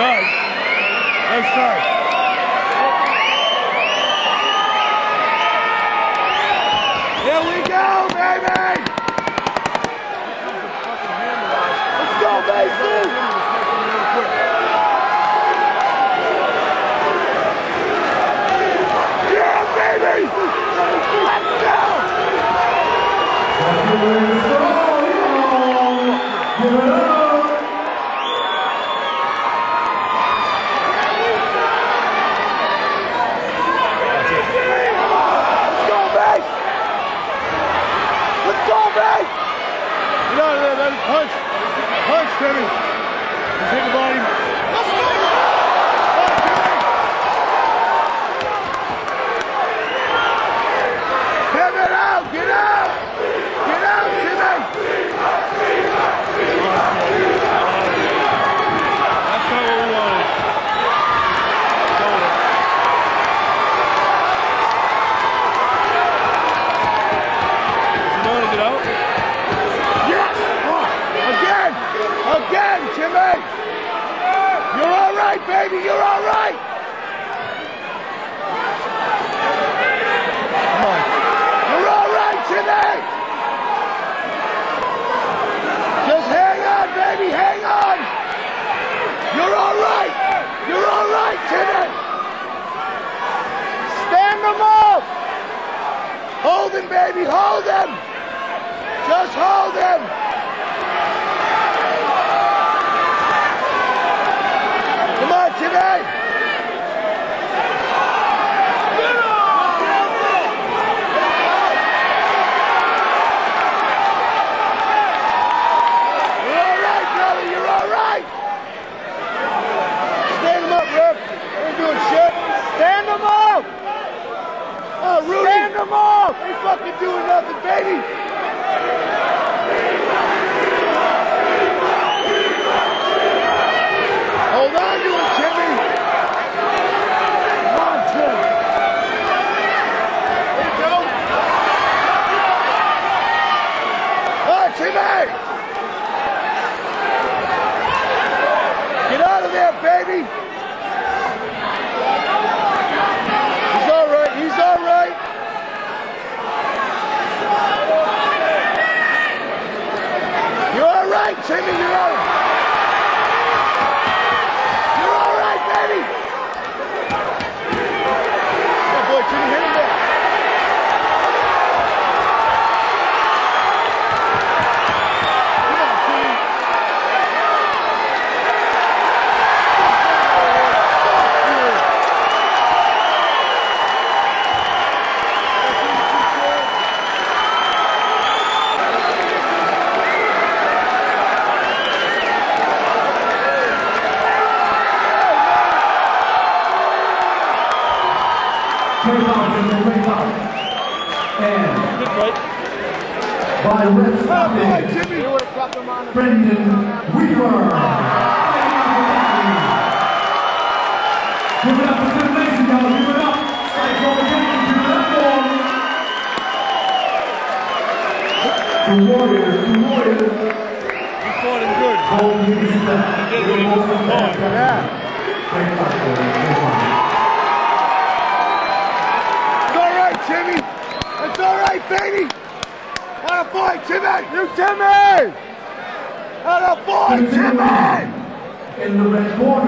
try. Nice try. Here we go, baby! Let's go, Mason! Know, that, that punch. Punch, right, baby! You're all right! Come on. You're all right! Just hang on, baby! Hang on! You're all right! You're all right! Stand them up! Hold baby! Hold him! Just hold him! Come on, Timmy! You're all right, brother. You're all right. Stand him up, Rick. You ain't doing shit. Stand him up. Oh, Rudy. Stand him up. Ain't doing shit. Stand them them off! They fucking doing nothing, baby. Hold on to him, Timmy. Come on, Tim. There you go. Oh, Timmy. Get out of You dropped him on the Brendan Weafer. Give it up for Tim Mason, y'all. Give it up. The Warriors, the Warriors. You fought him good. Back. did he. Yeah. Take off, baby. Out of boy, Timmy. You, Timmy. Out of boy, Timmy. In the red corner.